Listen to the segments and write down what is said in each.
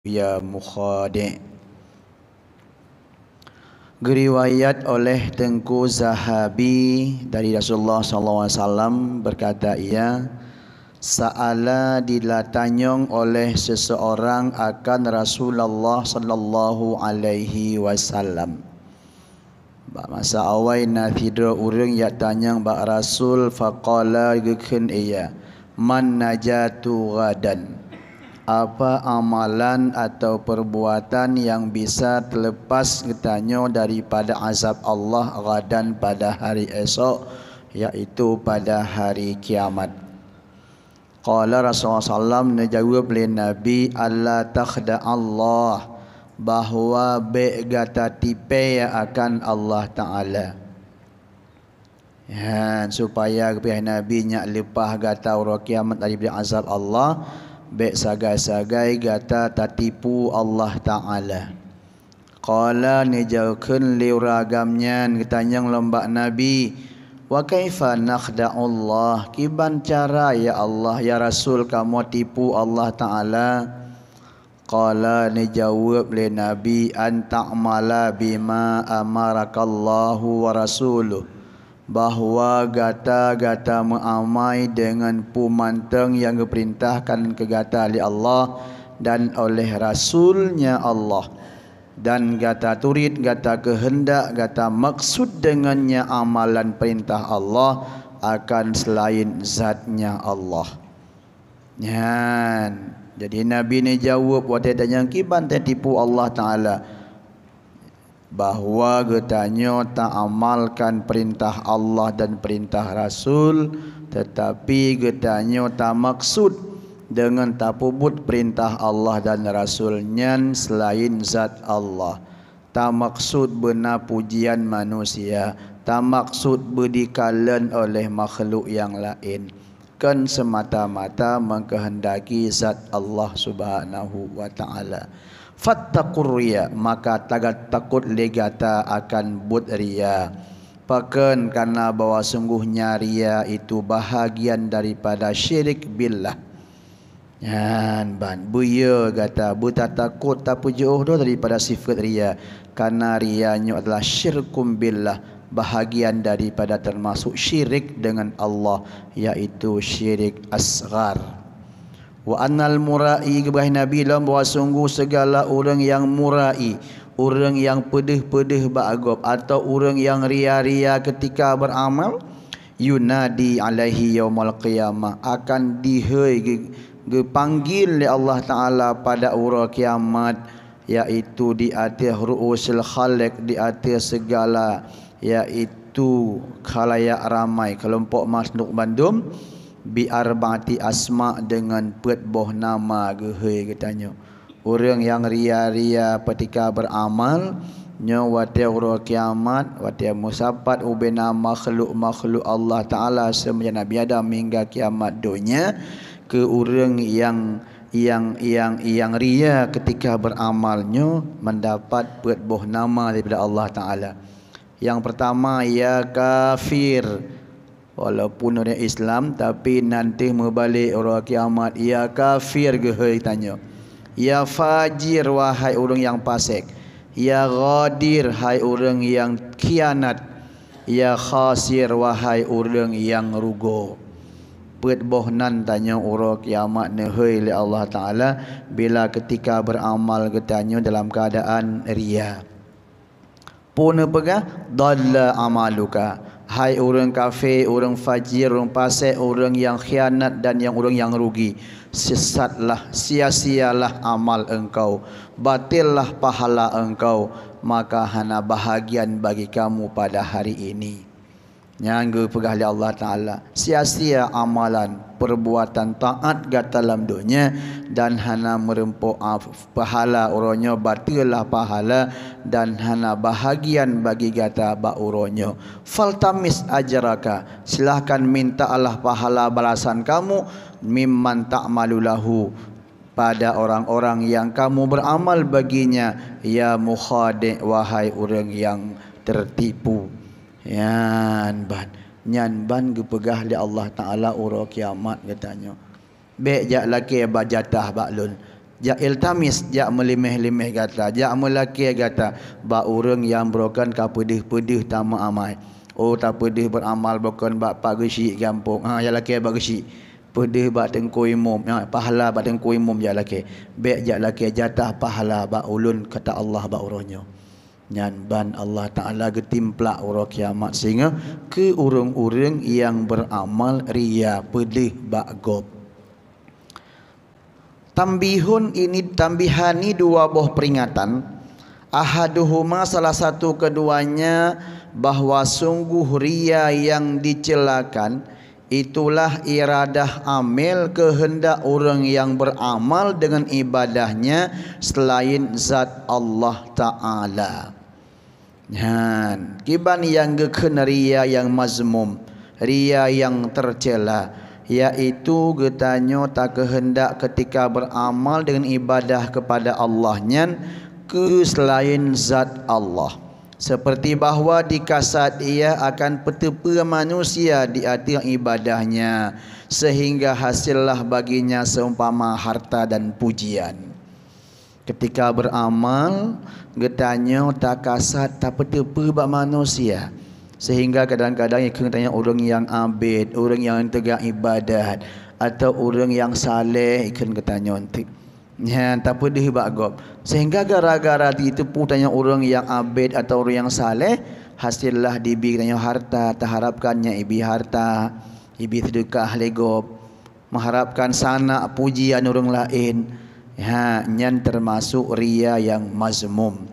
ya mukhadi Geriwayat oleh Tengku Zahabi dari Rasulullah SAW berkata ia Sa'ala dilatanyong oleh seseorang akan Rasulullah sallallahu alaihi wasallam. Ba masa awal nafidra urang ya tanyang ba Rasul faqala gekun ia man najatu gadan apa amalan atau perbuatan yang bisa terlepas katanya daripada azab Allah gadan pada hari esok iaitu pada hari kiamat. Qala Rasulullah SAW menjawab oleh Nabi Allah takhda Allah bahawa begata tipe akan Allah Ta'ala. Ya, supaya kepada Nabi nyak lepah gata orang kiamat daripada azab Allah baik sagai-sagai gata tatipu Allah Ta'ala. Qala nijaukan liuragamnya ketanyang lembak Nabi. Wa kaifa Allah Kiban cara ya Allah ya Rasul kamu tipu Allah Ta'ala. Qala nijawab li Nabi an ta'mala bima amarakallahu wa rasuluh bahawa gata-gata mengamai dengan pumanteng yang diperintahkan ke gata oleh Allah dan oleh Rasulnya Allah dan gata turid, gata kehendak, gata maksud dengannya amalan perintah Allah akan selain zatnya Allah. Yan. Jadi Nabi ni jawab waktu yang kiban tipu Allah Ta'ala bahawa getanya tak amalkan perintah Allah dan perintah Rasul tetapi getanya tak maksud dengan tak puput perintah Allah dan Rasulnya selain zat Allah. Tak maksud benar pujian manusia tak maksud berdikalan oleh makhluk yang lain. Kan semata-mata mengkehendaki zat Allah subhanahu wa ta'ala fattaqur riya. Maka tagat takut legata akan but riya. Pakan karena bahwa sungguhnya riya itu bahagian daripada syirik billah. Yan ban. Buya kata buta takut tak jauh dah daripada sifat riya. Karena riyanya adalah syirkum billah bahagian daripada termasuk syirik dengan Allah yaitu syirik asghar wa annal murai kepada nabi dalam bahawa sungguh segala orang yang murai. Orang yang pedih-pedih bagop atau orang yang ria-ria ketika beramal yunadi alaihi yaumul qiyamah. Akan dihei dipanggil oleh Allah taala pada ura kiamat iaitu di atas ruusul khaliq di atas segala iaitu khalayak ramai. Kelompok makhluk bandung bi arba'ati asma dengan pet boh nama gehe katanya orang yang ria-ria ketika beramal nya wate ura kiamat wate musapat ubena makhluk-makhluk Allah taala semenjak Nabi Adam hingga kiamat dunia ke orang yang yang yang yang ria ketika beramalnya mendapat pet boh nama daripada Allah taala. Yang pertama ya kafir walaupun orang Islam tapi nanti membalik orang kiamat ya kafir ke? Tanya. Ya fajir wahai orang yang fasik ya ghadir hai orang yang khianat. Ya khasir wahai orang yang rugo. Pet boh nan tanya orang kiamat ne hai li Allah Taala bila ketika beramal ketanya dalam keadaan ria. Pun pegah dalla amaluka Hai orang kafir, orang fajir, orang pasek, orang yang khianat dan yang orang yang rugi. Sesatlah, sia-sialah amal engkau. Batillah pahala engkau. Maka hana bahagian bagi kamu pada hari ini. Nyangga pegah Allah Ta'ala. Sia-sia amalan perbuatan taat kat dalam dunia dan hana merempuk pahala orangnya batillah pahala dan hana bahagian bagi gata ba orangnya faltamis ajaraka silahkan minta Allah pahala balasan kamu mimman ta'malu lahu pada orang-orang yang kamu beramal baginya. Ya mukhadi wahai orang yang tertipu yan ban nyan ban gepegah li Allah Taala uro kiamat katanya. Bek jak laki ba jatah baklun. Ja iltamis ja melimeh-limeh kata, ja melaki kata, ba orang yang brokan ka pedih-pedih tama amai. Oh tak pedih beramal brokan ba pagi kampung. Ha ya laki ba gesi. Pedih ba tengku imum, ha, pahala ba tengku imum ja laki. Bek ja laki jatah pahala ba ulun kata Allah ba uronyo. Nyan ban Allah Ta'ala getimplak urah kiamat sehingga ke urung-urung yang beramal ria pedih bak gob. Tambihun ini tambihani dua buah peringatan. Ahaduhuma salah satu keduanya bahawa sungguh ria yang dicelakan itulah iradah amil kehendak orang yang beramal dengan ibadahnya selain zat Allah Ta'ala. Han, kiban yang gekena ria yang mazmum, ria yang tercela yaitu getanyo tak kehendak ketika beramal dengan ibadah kepada Allah nyan ke selain zat Allah. Seperti bahawa dikasat ia akan petepa manusia di hati ibadahnya sehingga hasillah baginya seumpama harta dan pujian ketika beramal getanyo tak kasat tak petepa manusia Sehingga kadang-kadang kena tanya orang yang abid, orang yang tegak ibadat atau orang yang saleh ikan ketanya nanti. Ya, tak dia bagop. Sehingga gara-gara itu pun tanya orang yang abid atau orang yang saleh, hasillah dibi tanya harta, tak harapkannya ibi harta, ibi sedekah legop, mengharapkan sana pujian orang lain. Ya, nyan termasuk ria yang mazmum.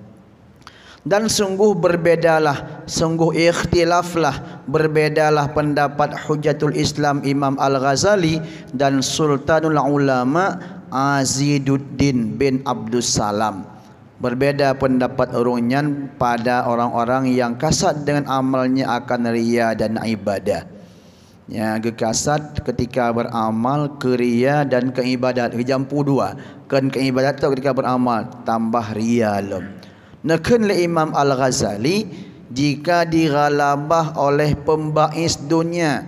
Dan sungguh berbedalah sungguh ikhtilaflah berbedalah pendapat Hujatul Islam Imam Al-Ghazali dan Sultanul Ulama Aziduddin bin Abdus Salam. Berbeda pendapat orangnya pada orang-orang yang kasat dengan amalnya akan ria dan ibadah Ya, gekasat ketika beramal keria dan keibadat. Jampu dua. Kan keibadat tu ketika beramal tambah ria lem Nakun le Imam Al-Ghazali jika digalabah oleh pembais dunia.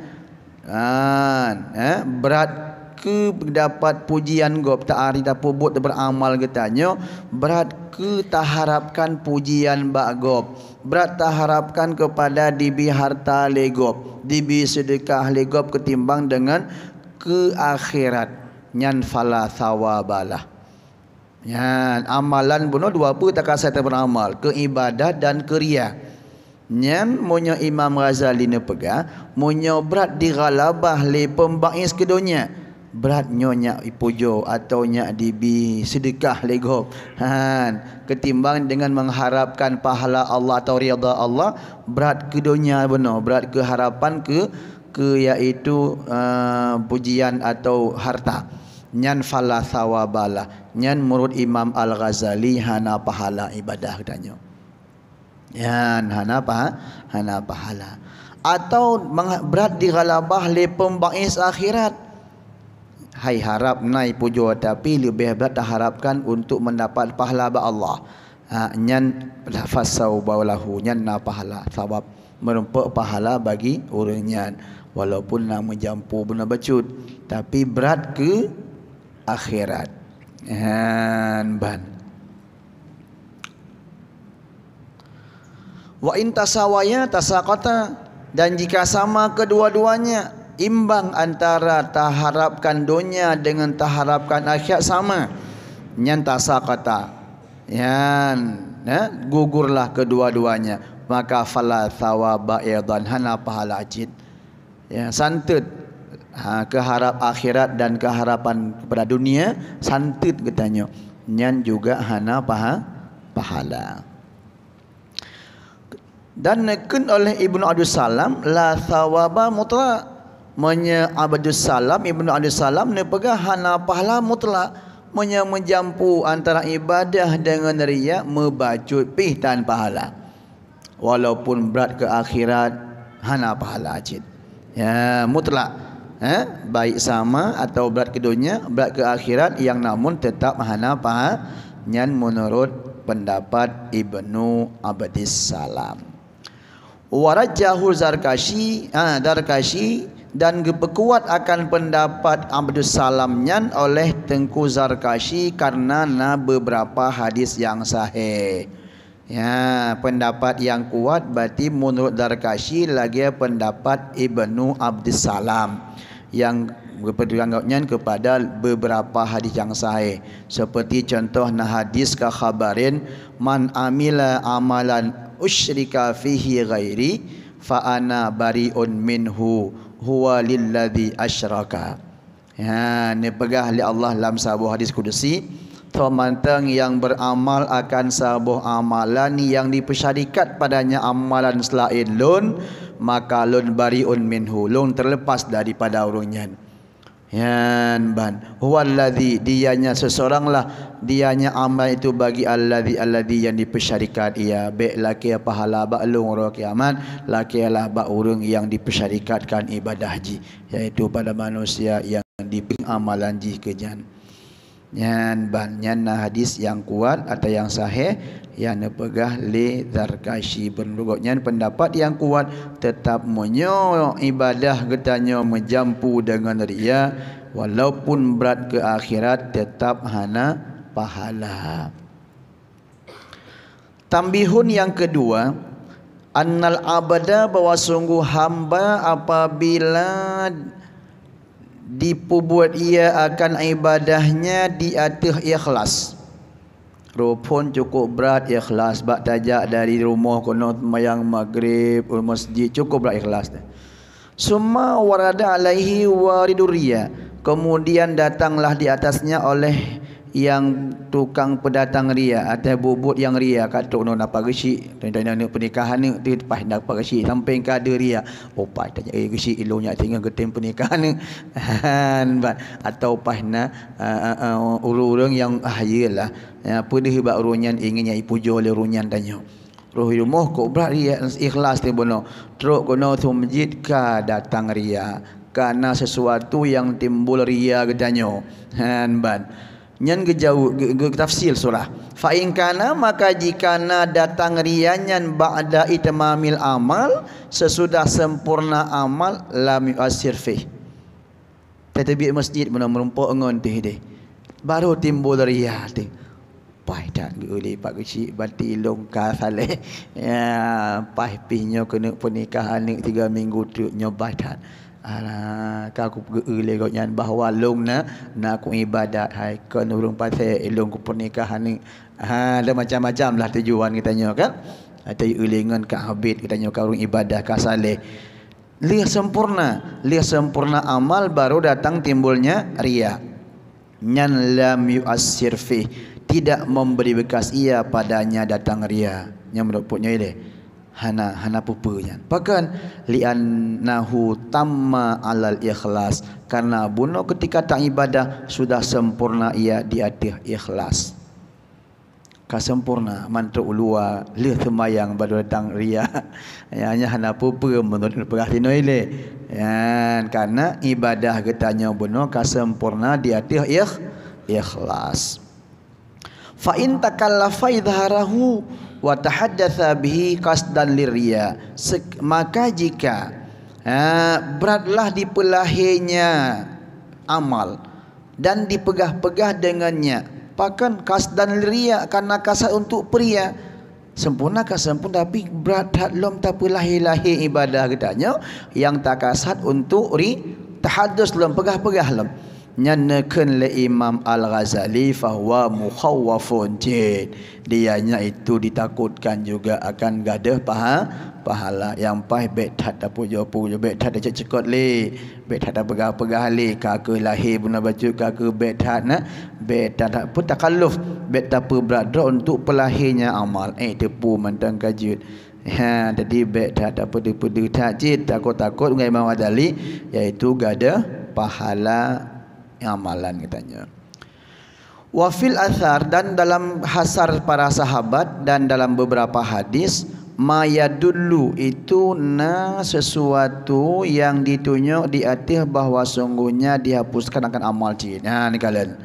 Kan eh, berat ke dapat pujian gop tak hari tak pubut beramal katanya berat ke tak harapkan pujian bak gop? Berat tak harapkan kepada dibi harta legop? Dibi sedekah legop ketimbang dengan ke akhirat? Nyan fala thawabalah. Ya, amalan bunuh dua apa tak kasih tak beramal, ke ibadat dan ke ria. Nyan monya Imam Ghazali ne pegang, monya berat digalabah le pembais kedunya. Berat nyonya ipujo atau nyak dibi sedekah lego. Han, ketimbang dengan mengharapkan pahala Allah atau rida Allah, berat kedunya benar, berat ke harapan ke ke iaitu uh, pujian atau harta. Nyan fala thawabala nyan murud Imam Al-Ghazali hana pahala ibadah katanya. Nyan hana apa hana pahala. Atau berat di galabah le pembais akhirat hai harap nai pujo tapi lebih berat dah harapkan untuk mendapat pahala ba Allah ha, nyan fasau baulahu nyan na pahala sebab merempak pahala bagi orangnya walaupun nak menjampu benar bacut tapi berat ke akhirat. Han ban. Wa in tasawaya tasaqata dan jika sama kedua-duanya imbang antara taharapkan dunia dengan taharapkan akhirat sama. Nyan tasaqata yan ya gugurlah kedua-duanya. Maka fala thawaba aidan hana pahala ajid ya santut. Ha, keharap akhirat dan keharapan kepada dunia santit katanya nyan juga hana paha, pahala. Dan nekun oleh Ibnu Abdul Salam la thawaba mutlak menye Abdul Salam Ibnu Abdul Salam ne pegah hana pahala mutlak. Menye menjampu antara ibadah dengan riya mebacut pih tan pahala. Walaupun berat ke akhirat hana pahala ajid ya mutlak. Eh, baik sama atau berat ke dunia berat ke akhirat yang namun tetap mahana apa nyan menurut pendapat Ibnu Abdis Salam. Warajahul Zarkashi ah Darkashi dan berkuat akan pendapat Abdul Salam nyan oleh Tengku Zarkashi karena na beberapa hadis yang sahih. Ya, pendapat yang kuat berarti menurut Zarkashi lagi pendapat Ibnu Abdul Salam yang berpegangannya kepada beberapa hadis yang sahih seperti contoh nah hadis ka khabarin man amila amalan usyrika fihi ghairi fa ana bariun minhu huwa lilladhi asyraka. Ya ni pegah li Allah dalam sebuah hadis kudusi Tomantang yang beramal akan sebuah amalan yang dipersyarikat padanya amalan selain lun maka lun bariun minhu lun terlepas daripada urungnya Yan ban. Huwallazi dianya seseoranglah. Dianya amal itu bagi allazi allazi yang dipersyarikat ia baik laki pahala baklung ro kiamat. Laki lah ba urang yang dipersyarikatkan ibadah haji. Iaitu pada manusia yang diping amalan ji kejan Yan ban. Yan hadis yang kuat atau yang sahih yang nepegah li zarkashi bernugoknya pendapat yang kuat tetap menyo ibadah getanya menjampu dengan ria. Walaupun berat ke akhirat tetap hana pahala. Tambihun yang kedua annal abada bahwa sungguh hamba apabila dipubuat ia akan ibadahnya di atas ikhlas Rupun cukup berat ikhlas. Bak tajak dari rumah Kono mayang maghrib Masjid cukup berat ikhlas Semua warada alaihi wariduria Kemudian datanglah di atasnya oleh yang tukang pedatang ria atau bubut yang ria. Kat tok no napa gesi tanya nak pernikahan ni tu pas nak apa gesi sampai ka ada ria. Oh pas tanya eh gesi ilunya tinggal getem pernikahan ni? Atau pas na uh, uh, urung yang ah yalah ya, apa dia hebak urunyan inginnya ipujo oleh urunyan tanya. Roh rumah kok berat ria ikhlas tu bono truk kono tu masjid ka datang ria? Karena sesuatu yang timbul ria katanya han ban Nyan gejau ge tafsir surah. Fa in kana maka jika na datang rianyan ba'da itmamil amal sesudah sempurna amal lam yu'assir fi. Tetapi masjid mana merumpuk ngon teh deh. Baru timbul ria teh. Pai tak boleh pak kecil bati long ka saleh. Ya, pai pinyo kena pernikahan ni 3 minggu tu nyobat. Alah, aku pergi le nyan bahawa long na nak aku ibadat hai kan urung pasal long ku pernikahan ni. Ha, ada macam-macam lah tujuan kita nyo kan. Ada ulingan ka habit kita nyo ka urung ibadah ka saleh. Lihat sempurna, lihat sempurna amal baru datang timbulnya ria. Nyan lam yu'assir fi tidak memberi bekas ia padanya datang ria. Yang menurutnya ini hana hana pupanya bahkan li'annahu tamma alal ikhlas. Karena bunuh ketika tak ibadah sudah sempurna ia di atas ikhlas. Kasempurna mantra ulua le semayang baru datang ria. Ya, hanya hana pupa menurut perhatian ile ya karena ibadah getanya bunuh kasempurna di atas ikh, ikhlas. Fa in takallafa idharahu wa tahaddatha bihi qasdan liriya maka jika ha, beratlah dipelahinya amal dan dipegah-pegah dengannya pakan qasdan liriya karena kasat untuk pria sempurna ke sempurna tapi berat lom tak pelahi-lahi ibadah katanya yang tak kasat untuk ri tahaddus lom pegah-pegah lom nyanakan le Imam Al-Ghazali fahuwa mukhawafun jid dianya itu ditakutkan juga akan gadah paha pahala. Yang pai bet tak ada pujo pujo bet tak ada cekot le bet tak pegah pegah le kaka lahir guna baju kaka bet tak na bet tak ada pun takalluf bet tak apa berat untuk pelahirnya amal. Eh tepu mentang kajut. Ha, jadi bet tak ada pada-pada takjid takut-takut dengan Imam Ghazali iaitu gada pahala amalan katanya. Wafil athar dan dalam hasar para sahabat dan dalam beberapa hadis maya dulu itu na sesuatu yang ditunjuk di atas bahawa sungguhnya dihapuskan akan amal jin. Ha ni kalian.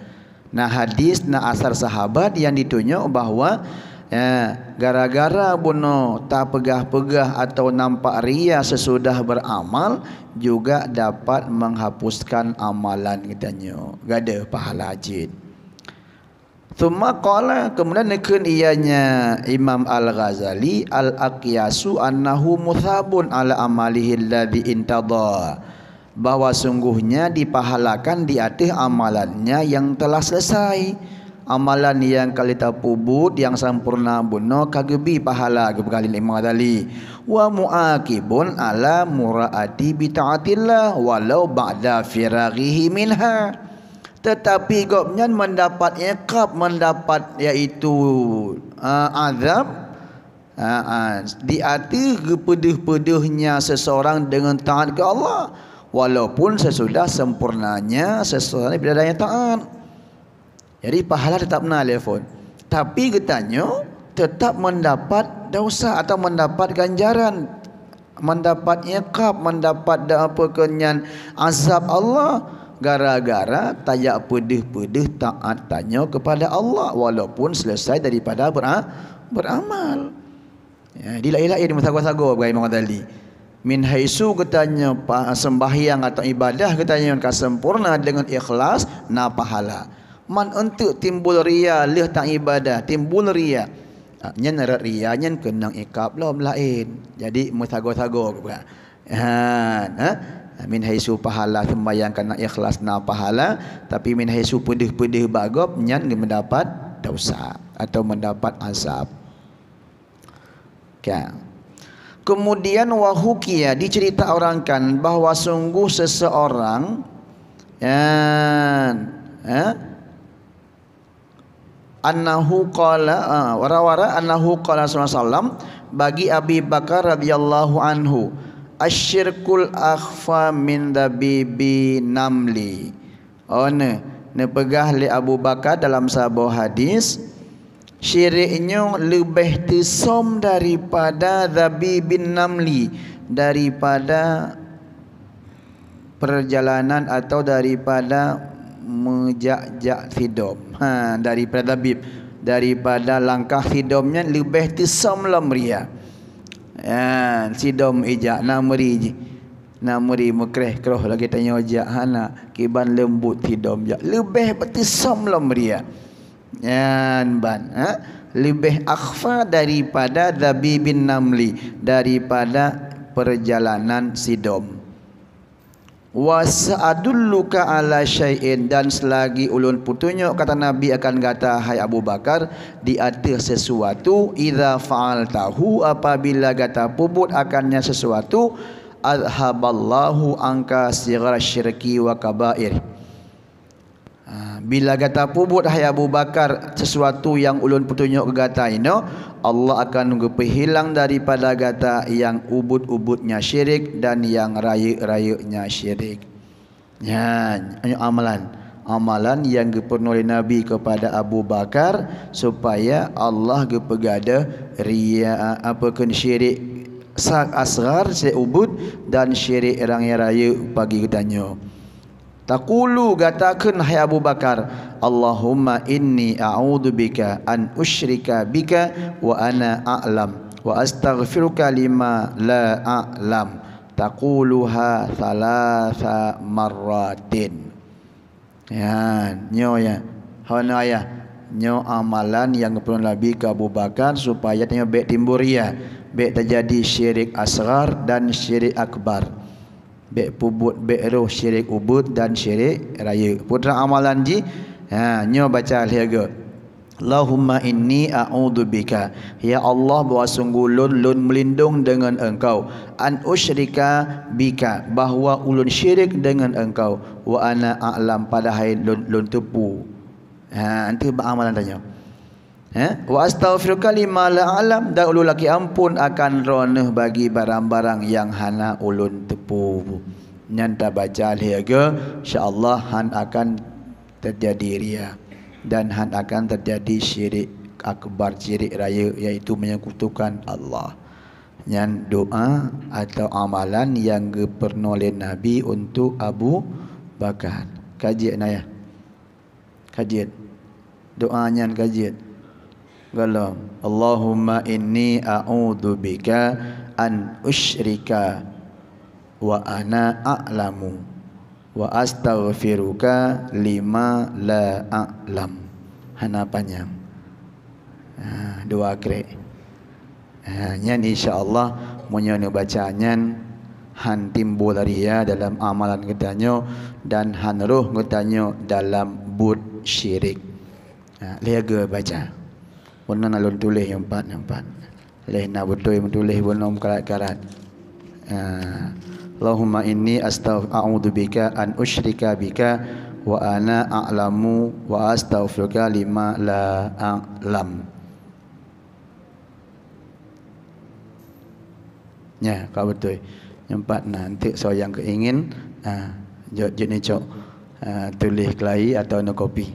Nah hadis na asar sahabat yang ditunjuk bahawa Ya, gara-gara buno tak pegah-pegah atau nampak ria sesudah beramal juga dapat menghapuskan amalan katanya. Gada pahala jin. Thumma qala kemudian nekun ianya Imam Al-Ghazali al-aqyasu annahu muthabun ala amalihi alladhi intada bahawa sungguhnya dipahalakan di atas amalannya yang telah selesai amalan yang kali tapubut yang sempurna buno kagebi pahala kali lima tali wa muakibun ala muraati bi taatillah walau ba'da firaghihi minha. Tetapi gopnya mendapat iqab mendapat iaitu uh, azab uh, uh, di hati kepedih-pedihnya seseorang dengan taat ke Allah. Walaupun sesudah sempurnanya berada yang taat jadi pahala tetap nak telefon. Tapi katanya tetap mendapat dosa atau mendapat ganjaran. Mendapat iqab, mendapat apa kenyan azab Allah. Gara-gara tayak pedih-pedih taat tanya kepada Allah. Walaupun selesai daripada beramal. Ya, dilah-ilah ia dimasago-sago bagi Imam Ghazali. Min haisu katanya sembahyang atau ibadah katanya yang sempurna dengan ikhlas na pahala man untuk timbul ria leh tak ibadah timbul ria ha, nyen ria nyen kenang ikap lah lain. Jadi musago-sago ha, ha? Min haisu pahala sembahyang kena ikhlas na pahala tapi min haisu pedih-pedih bagop nyen mendapat dosa atau mendapat azab. Kan kemudian wahukia dicerita orangkan bahawa sungguh seseorang ya, ya annahu qala uh, wara-wara annahu qala sallallahu bagi Abi Bakar radhiyallahu anhu asyirkul akhfa min dabibi namli. Oh ne ne pegah li Abu Bakar dalam sebuah hadis syiriknya lebih tisom daripada dabibin namli daripada perjalanan atau daripada mejak-jak hidom ha, daripada tabib daripada langkah hidomnya lebih tisam lamria ya sidom ijak. Namri namri mekreh keroh lagi tanya ojak. Hana kiban lembut hidom jak lebih betisam lamria ya ban ha? lebih akhfa daripada dabibin namli. Daripada perjalanan sidom wa sa'adulluka ala syai'in. Dan selagi ulun putunjuk kata nabi akan kata hai Abu Bakar di atas sesuatu idza fa'altahu apabila kata pubut akannya sesuatu adhaballahu angka sighar syirki wa kabair bila kata pubut hai Abu Bakar sesuatu yang ulun putunjuk kata ini Allah akan hilang daripada kata yang ubud-ubudnya syirik dan yang raya-rayanya syirik. Ya, ini amalan. Amalan yang dipernu oleh Nabi kepada Abu Bakar supaya Allah gepegada ria apa kan syirik sak asghar seubud dan syirik raya-raya bagi kedanyo. Taqulu katakan hai Abu Bakar Allahumma inni a'udhu bika an usyrika bika wa ana a'lam wa astaghfiruka lima la a'lam. Taquluha thalatha marratin. Ya nyo ya. Hana ya nyo amalan yang perlu Nabi ke Abu Bakar supaya tengok baik timbul ria baik terjadi syirik asghar dan syirik akbar Bek pubut, bek roh, syirik ubud dan syirik raya. Putra amalan ji, ha, nyo baca lihaga. Allahumma inni a'udhu bika. Ya Allah bahawa sungguh lun, lun melindung dengan engkau. An usyrika bika. Bahawa ulun syirik dengan engkau. Wa ana a'lam padahal lun, lun tepu. Ha, nanti amalan tanya. Eh? Wa astaghfiruka lima la alam dan ulun laki ampun akan ronah bagi barang-barang yang hana ulun tepu. Nyanta baca liaga insya-Allah han akan terjadi ria dan han akan terjadi syirik akbar syirik raya iaitu menyekutukan Allah. Yang doa atau amalan yang dipernu oleh Nabi untuk Abu Bakar. Kajian ayah. Kajian. Doanya kajian Galam. Allahumma inni a'udzu bika an usyrika wa ana a'lamu wa astaghfiruka lima la a'lam. Hana panjang. Ha, dua krek. Ha, nyan insya-Allah munyo baca nyan han timbul ria dalam amalan kedanyo dan han roh kedanyo dalam bud syirik. Ha, lega baca. Pun alun tulis yang empat yang empat. Leh nak betul yang tulis pun nom karat-karat. Ha, Allahumma inni astaghfiruka bika an usyrika bika wa ana a'lamu wa astaghfiruka lima la a'lam. Ya, kau betul. Empat nanti so yang keingin jod ni cok ha, tulis kelai atau no kopi.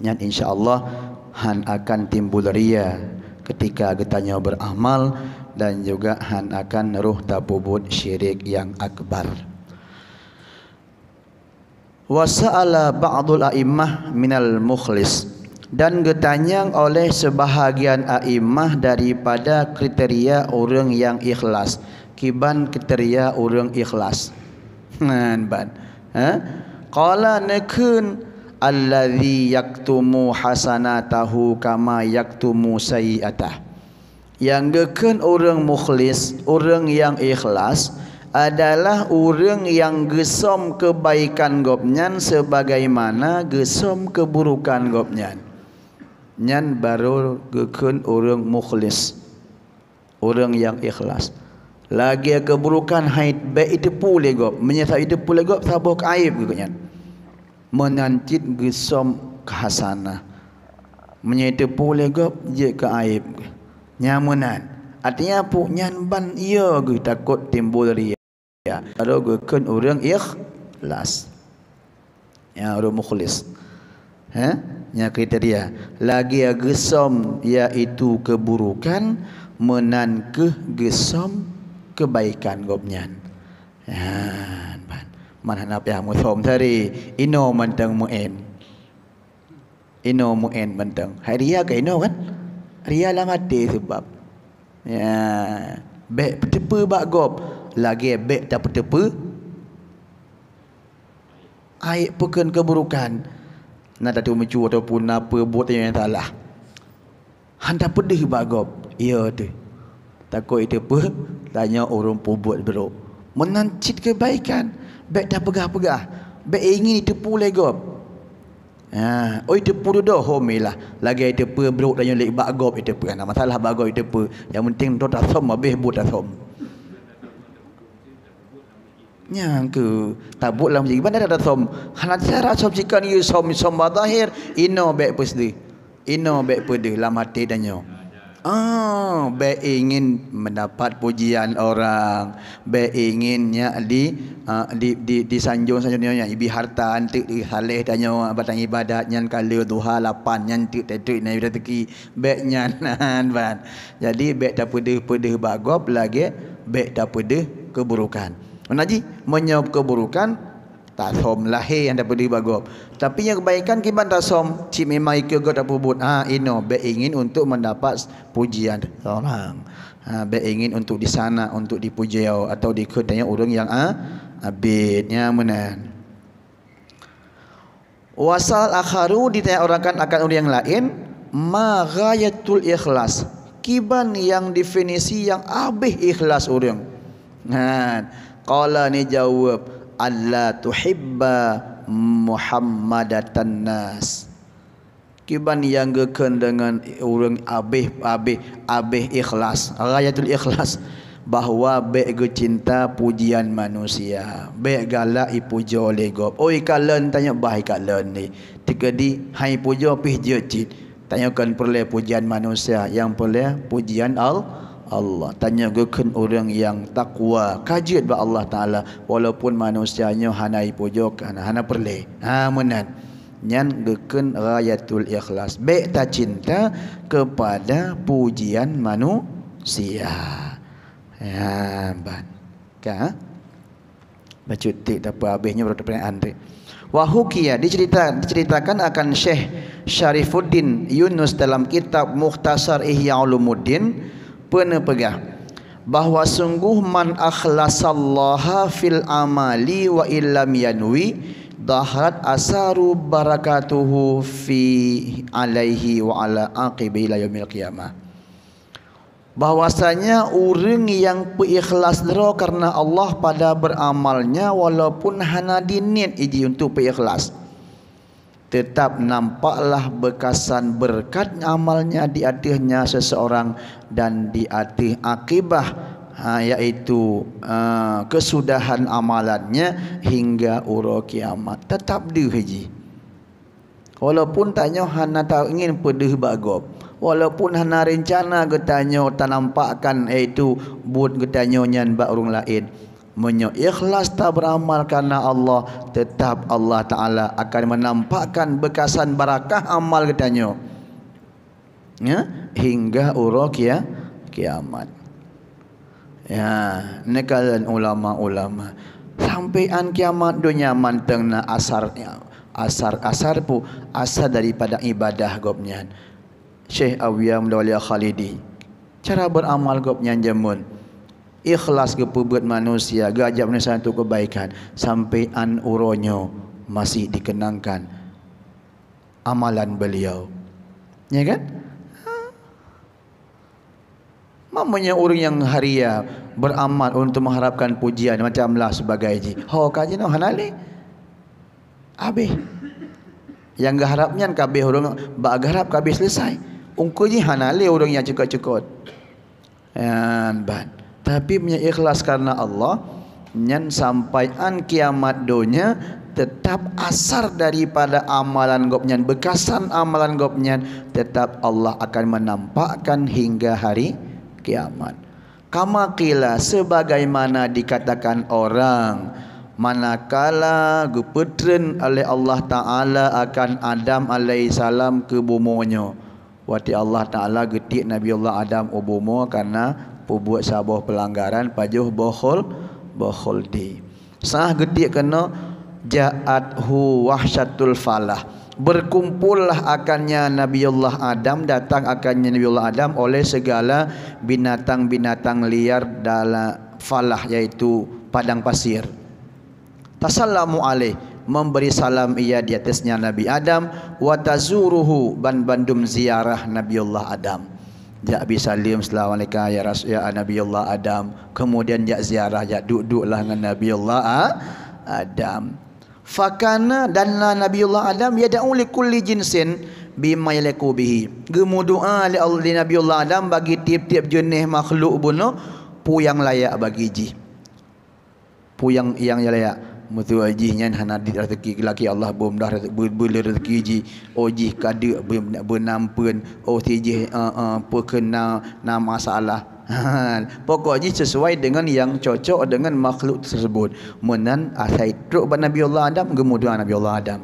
Yang insya-Allah han akan timbul ria ketika getanya beramal dan juga han akan ruh tabubut syirik yang akbar. Wasa'ala ba'dul a'immah minal mukhlis. Dan getanyang oleh sebahagian a'immah daripada kriteria orang yang ikhlas. Kiban kriteria orang ikhlas. Nan ban. Ha? Qala nakun allazi yaktumu hasanatahu kama yaktumu sayiatah yang geken orang mukhlis orang yang ikhlas adalah orang yang gesom kebaikan gopnyan sebagaimana gesom keburukan gopnyan. Nyan baru gekun orang mukhlis orang yang ikhlas. Lagi keburukan haid baik itu pula gop menyesal itu pula gop sabuk aib gekun menancit gesom kehasana. Menyitu pula gop je ke aib nyamunan. Artinya apa nyan ban iya ge takut timbul ria ya kalau gekun orang ikhlas. Ya orang mukhlis. Ha? Nya kriteria lagi gesom iaitu keburukan menan ke gesom kebaikan gopnyan. Ha man hana pia mu som tari ino mantang muen ino muen mantang haria ke ino kan ria lah mati sebab ya be tepe bak gop lagi be tak tepe air pekan keburukan nak tak mecu ataupun apa buat yang salah. Handa pedih bagop. Ya tu. Takut itu apa? Tanya orang pun beruk. Menancit kebaikan. Baik dah pegah-pegah. Baik ingin itu pula gop. Ha, oh itu pun dah homilah. Lagi itu pun beruk dan lek bagop pun. Nah, masalah bagop itu pun. Yang penting tu tak som habis buat tak som. Yang ke tabut lah macam mana ada som. Hana cara som jika ni som som badahir ino baik pesdi. Ino baik pede lam hati dan. Ah, baik ingin mendapat pujian orang, baik inginnya di uh, di di di sanjung sanjung nya ibi harta antik di saleh dan nyo batang ibadat nyan kala duha lapan nyan tik tetik nai rezeki baik nyan ban. Jadi tak pede pede bagop lagi tak pede keburukan. Menaji menyop keburukan tak som lahir yang dapat dibagop. Tapi yang kebaikan kiban tak som cik memang ikut god apa buat. Ha ino be ingin untuk mendapat pujian orang. Ha be ingin untuk di sana untuk dipuji atau dikedaya orang yang ha abidnya menan. Wasal akharu ditanya orang kan akan orang yang lain ma ghayatul ikhlas. Kiban yang definisi yang abih ikhlas orang. Ha Qala ni jawab Allah tuhibba Muhammadatan nas. Kiban yang geken dengan orang abih abih abih ikhlas. Rayatul ikhlas bahawa be cinta pujian manusia. Be galak ipuja oleh gop. Oi kalen tanya baik kalen ni. Tiga di hai puja pih je cit. Tanyakan perle pujian manusia yang perle pujian Allah. Allah. Tanya geken orang yang takwa. Kajian ba Allah taala. Walaupun manusianya hanai pojok hana perle ha menan. Nyan geken rayatul ikhlas. Be ta cinta kepada pujian manusia. Ya ban. Ka baca tik tak apa habisnya berapa pertanyaan tu Wahukia dicerita, diceritakan akan Syekh Syarifuddin Yunus dalam kitab Mukhtasar Ihya Ulumuddin pernah pegah bahawa sungguh man akhlasallaha fil amali wa illam yanwi dahrat asaru barakatuhu fi alaihi wa ala aqibi ila yaumil qiyamah. Bahwasanya orang yang perikhlas dera karena Allah pada beramalnya walaupun hana dinit iji untuk perikhlas tetap nampaklah bekasan berkat amalnya di atasnya seseorang dan di atas akibah ha, iaitu uh, kesudahan amalannya hingga ura kiamat. Tetap dia haji walaupun tanya hana tak ingin pedih bagop walaupun hana rencana getanya tak nampakkan iaitu buat getanya nyan bak orang lain menyo ikhlas tak beramal karena Allah tetap Allah taala akan menampakkan bekasan barakah amal getanya ya hingga urok ya kiamat. Ya nekalan ulama-ulama. Sampai an kiamat dunia manteng na asarnya asar asar pu asar daripada ibadah gopnya Syekh Awiyah Mudawaliya Khalidi. Cara beramal gop nyanjamun ikhlas ke manusia gajab manusia untuk kebaikan sampai an uronyo masih dikenangkan amalan beliau ya kan ha? Mamanya orang yang haria beramal untuk mengharapkan pujian macamlah sebagai ji. Ho kaji no hanali. Habis. Yang harapnya kabeh orang bak harap kabeh selesai. Ungku ji hanali orang yang cekot-cekot. Yan ban. Tapi punya ikhlas karena Allah nyan sampai an kiamat dunia tetap asar daripada amalan gopnyan bekasan amalan gopnyan tetap Allah akan menampakkan hingga hari kiamat. Kama kila sebagaimana dikatakan orang manakala guputren oleh Allah Ta'ala akan Adam alaihissalam ke bumonyo Wati Allah Ta'ala getik Nabi Allah Adam ubumo karena buat sabah pelanggaran pajuh bohol bohol di. Sah getik kena ja'at hu wahsyatul falah. Berkumpullah akannya Nabi Allah Adam datang akannya Nabi Allah Adam oleh segala binatang-binatang liar dalam falah yaitu padang pasir. Tasallamu alaih memberi salam ia di atasnya Nabi Adam wa tazuruhu ban bandum ziarah Nabi Allah Adam. Ja bi salim assalamualaikum ya rasul ya Nabi Allah Adam. Kemudian ja ziarah ja duduklah dengan Nabi Allah Adam. Fakana dan Nabi Allah Adam ya da'u li kulli jinsin bima yalaku bihi. Gemu doa li Allah Nabi Allah Adam bagi tiap-tiap jenis makhluk bunuh pu yang layak bagi ji. Pu yang yang layak mutu aji nyan hana di rezeki laki Allah bom dah boleh rezeki ji oji oh, kada benampun oh tiji uh, uh, perkena na masalah. Pokoknya sesuai dengan yang cocok dengan makhluk tersebut. Menan asai truk Nabi Allah Adam kemudian Nabi Allah Adam.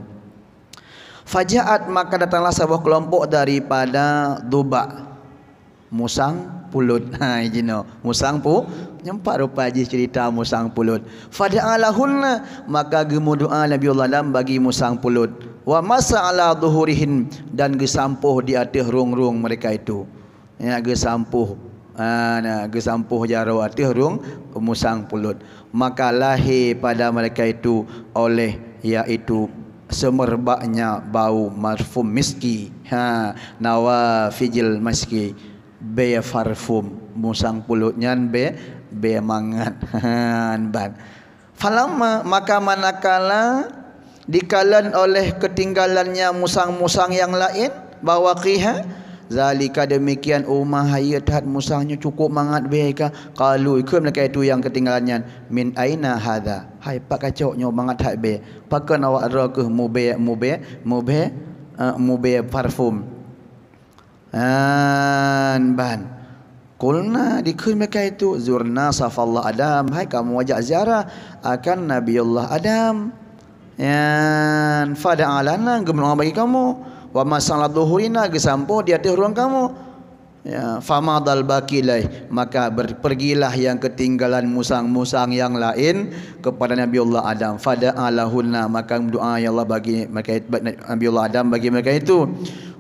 Fajaat maka datanglah sebuah kelompok daripada Dubak. Musang Pulut. Ha ijino Musang pu Nyempak rupa haji cerita musang pulut. Fada'alahunna. Maka gemu doa Nabi Allah Adam bagi musang pulut. Wa masa'ala duhurihin. Dan gesampuh di atas rung-rung mereka itu. Ya, gesampuh. Ha, nah, gesampuh jaro atas rung musang pulut. Maka lahir pada mereka itu oleh iaitu semerbaknya bau marfum miski. Ha, nawa fijil miski. Be farfum musang pulutnya be bemangat ban falama maka manakala dikalan oleh ketinggalannya musang-musang yang lain bawa kiha zalika demikian umah hayat musangnya cukup mangat beka kalau ikut mereka itu yang ketinggalannya. Min aina hadha? Hai pak kacoknya mangat hat be pakan awak ra ke mube mube mube uh, mube parfum. An ban Kulna dikul mereka itu zurna safallah Adam. Hai kamu wajak ziarah akan Nabi Allah Adam. Yan fada alana gemulung bagi kamu. Wa masalah duhurina gesampo di atas ruang kamu. ya famadal bakilai maka pergilah yang ketinggalan musang-musang yang lain kepada Nabi Allah Adam fada'alahunna maka doa ya Allah bagi mereka Nabi Allah Adam bagi mereka itu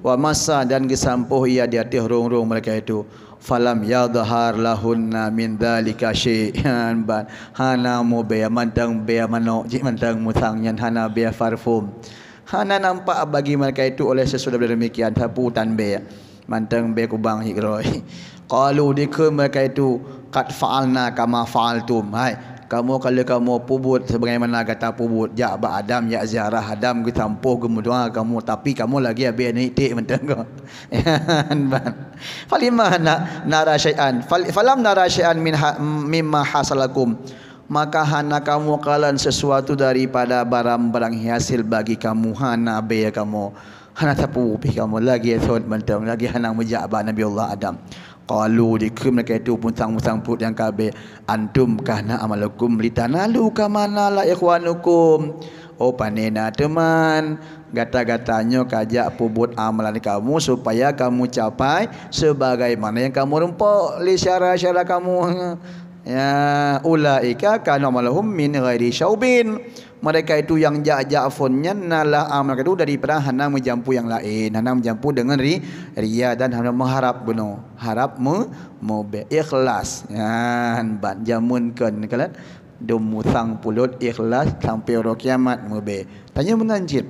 wa masa dan gesampuh ia di hati rung-rung mereka itu falam yadhhar lahunna min dhalika syai'an ban hana mu be mantang be mano ji mantang musang yang hana be farfum hana nampak bagi mereka itu oleh sesudah demikian. Haputan be mantang be kubang higroi qalu dike mereka itu qad fa'alna kama fa'altum. Hai kamu kalau kamu pubut sebagaimana kata pubut ya ba adam ya ziarah adam kita tampuh kemudian kamu. Tapi kamu lagi abi ni tik mantang ko na nara syai'an. Falam nara syai'an min ha, mimma hasalakum. Maka hana kamu kalan sesuatu daripada barang-barang hasil bagi kamu. Hana be kamu. Hana tapu pi kamu. Lagi thot mentam lagi hana mujaba Nabi Allah Adam qalu dikum mereka itu pun sang-sang put yang kabe antum kana amalakum litanalu kamana la ikhwanukum? Oh panena teman. Gata-gatanya kajak pubut amalan kamu supaya kamu capai sebagaimana yang kamu rumpuk li syara-syara kamu ya ulaika kana malahum min ghairi syaubin. Mereka itu yang jak-jak fonnya nalah amal itu daripada hana menjampu yang lain. Hana menjampu dengan ri, ria dan hana mengharap bunuh harap mu mu ikhlas. Ya ban jamun kan kalian dum musang pulut ikhlas sampai ro kiamat mu be tanya menanjir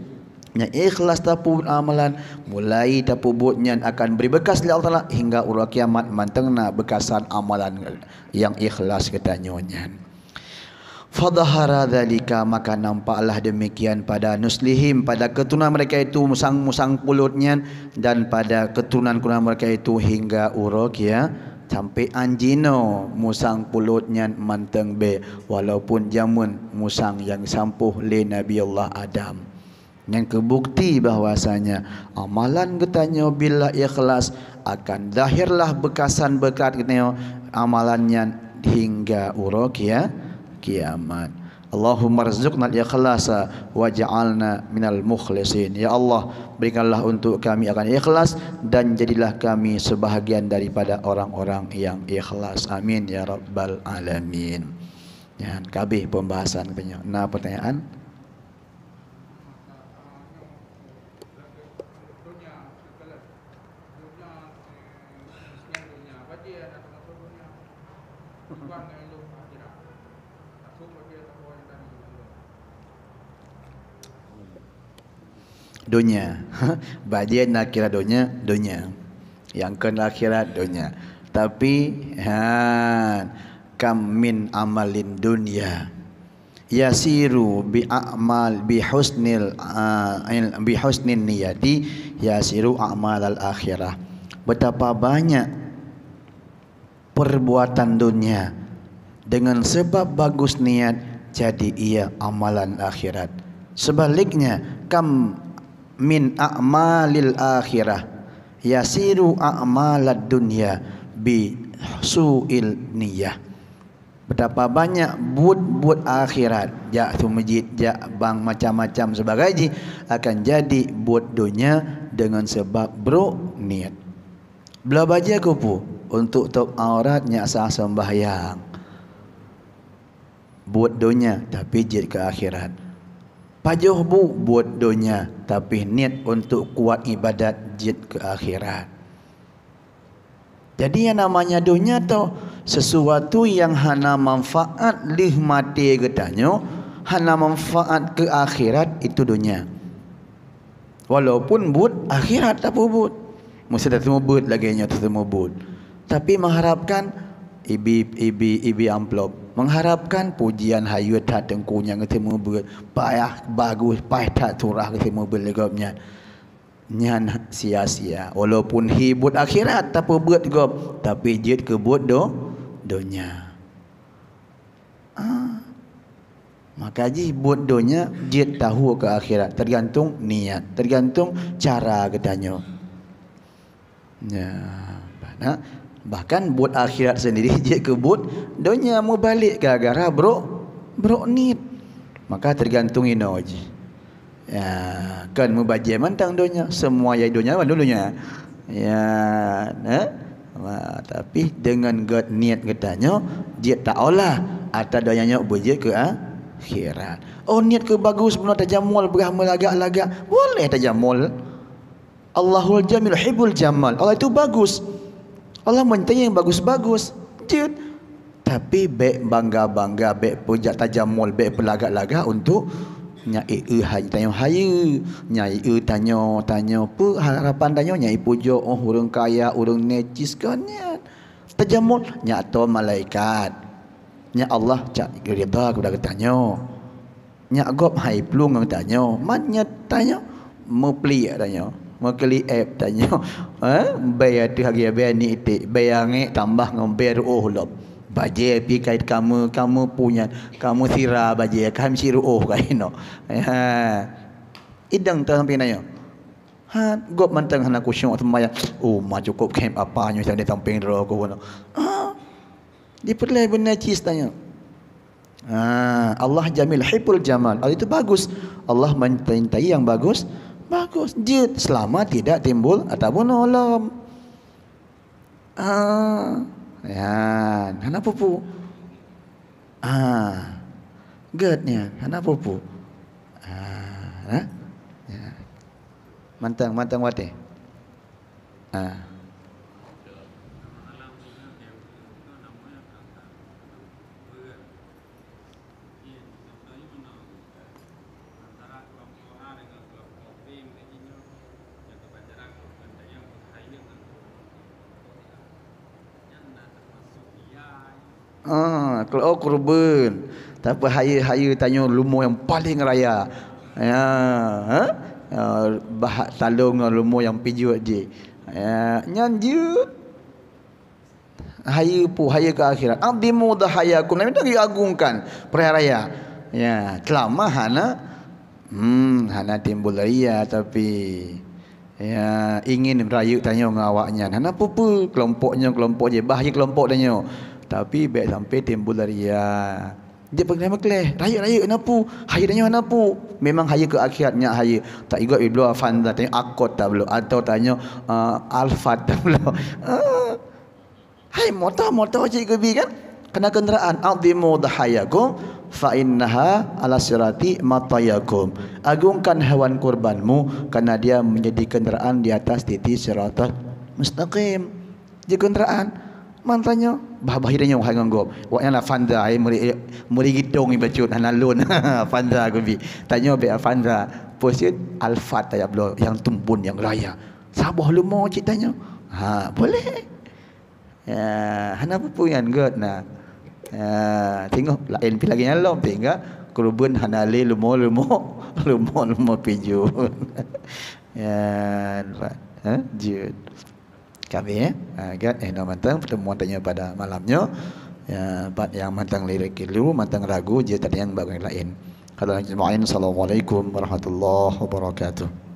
yang ikhlas tapu amalan mulai tapu buatnya akan beri bekas oleh Allah hingga urut kiamat mantengna bekasan amalan yang ikhlas katanya Fadhahara dhalika maka nampaklah demikian pada nuslihim pada keturunan mereka itu musang-musang pulutnya dan pada keturunan-keturunan mereka itu hingga urok ya sampai anjino musang pulutnya manteng be walaupun jamun musang yang sampuh le Nabi Allah Adam yang kebukti bahwasanya amalan ketanya bila ikhlas akan zahirlah bekasan bekat katanya amalannya hingga urok ya kiamat. Allahumma rizqna al-ikhlasa waj'alna minal mukhlisin. Ya Allah, berikanlah untuk kami akan ikhlas dan jadilah kami sebahagian daripada orang-orang yang ikhlas. Amin ya rabbal alamin. Ya, kabeh pembahasan punya. Nah, pertanyaan? Dunia. Bagian akhirat dunia, dunia. Yang kena akhirat dunia. Tapi ha kam min amalin dunia yasiru bi a'mal bi husnil uh, bi husnin niyati yasiru a'mal al akhirah betapa banyak perbuatan dunia dengan sebab bagus niat jadi ia amalan akhirat sebaliknya kam min a'malil akhirah. Yasiru a'malad dunya bi su'il niyah. Betapa banyak buat-buat akhirat jak tu masjid jak bang macam-macam sebagai akan jadi buat dunia dengan sebab bro niat. Belah baca kupu untuk top auratnya sah sembahyang. Buat dunia tapi jid ke akhirat Pajuh bu buat dunia tapi niat untuk kuat ibadat jid ke akhirat. Jadi yang namanya dunia tu sesuatu yang hana manfaat lih mati getanyo, hana manfaat ke akhirat itu dunia. Walaupun but akhirat tak but. Mesti tak semua but lagi nya tak semua but. Tapi mengharapkan ibi ibi ibi amplop mengharapkan pujian hayu tak tengkunya ketemu ber payah bagus payah tak turah ketemu berlegopnya nyan sia-sia. Walaupun hibut akhirat tak buat gop tapi jid ke buat do donya. Ah. maka ji buat donya jid tahu ke akhirat. Tergantung niat tergantung cara katanya ya nah Bahkan buat akhirat sendiri dia kebut dunia mau balik gara-gara bro bro ni. Maka tergantung ini aja. Ya, kan mau baca mantang dunia semua ya dunia mana dulunya. Ya, eh? tapi dengan get niat katanya dia tak olah atau dayanya berje ke akhirat oh niat ke bagus pun tajamul beramal lagak-lagak boleh tajamul Allahul Jamil hibul jamal Allah itu bagus Allah mentanya yang bagus-bagus. Dia tapi baik bangga-bangga baik pujak tajamul baik pelagak-lagak untuk nyai e hai tanya haya nyai e tanya tanya apa harapan tanya nyai pujuk oh urang kaya urang necis kan ya tajamul nya to malaikat. Nya Allah cak rida kepada tanya nya gop hai plung ang tanya man nya tanya mau peli tanya mau keli app tanya. Ha bayar tu hari bayar ni itik. Bayar ngi tambah ngomber oh lop baje pi kait kamu kamu punya kamu sira baje kam siru oh kai no ha. Idang ta sampai nanya. Ha gop mantang hana ku syok semaya oh ma cukup kem apa nyu sang tamping ro ko no ha. Perlai benar cis tanya. Ha Allah jamil hibul jamal. Allah itu bagus. Allah mencintai yang bagus bagus dia selama tidak timbul ataupun olam ah Ya, hana pupu. Ah. Gednya, hana pupu. Ah, ha? Ya. Mantang, mantang wate. Ah. Kalau oh, kurban. Tak apa haya-haya tanya lumo yang paling raya. Ya, ha? Uh, bahak talung lumo yang pijut je. Ya, nyanju. Haya pu haya ke akhirat. Abdimu dahayakum. Nabi tu agungkan perayaan raya. Ya, selama hana hmm hana timbul raya tapi ya ingin raya tanya dengan awaknya. Hana apa-apa kelompoknya kelompok je. Bahaya kelompok tanya. Tapi baik sampai timbul ria. Dia pergi nama keleh. Raya-raya kenapa? Haya tanya kenapa? Memang haya ke akhiratnya haya. Tak ikut Ibnu Afanda tanya akot tak belum. Atau tanya uh, alfat tak belum. Uh, hai motor motor cik kebi kan? Kena kenderaan. Azimu dahayakum fa innaha ala sirati matayakum. Agungkan hewan kurbanmu karena dia menjadi kenderaan di atas titik siratal mustaqim. Dia kenderaan mantanya. Bah hidanya wahai nganggo wa yang la fanda ai muri muri gidong ibacut hanalun fanda gubi tanya be fanda posit alfat ya blo yang tumpun yang raya. Sabah lu mau? Cik tanya. Ha boleh. Ya hana pun yang god nah. Ya tengok lain pi lagi nyalom tinggal kurban hanale lu mau lu mau. Lu mau lu mau piju ya ha? Jud kami eh agak eh no mantang pertemuan tanya pada malamnya. Ya bat yang mantang lirik dulu mantang ragu dia tadi yang bagian lain. Kalau lain assalamualaikum warahmatullahi wabarakatuh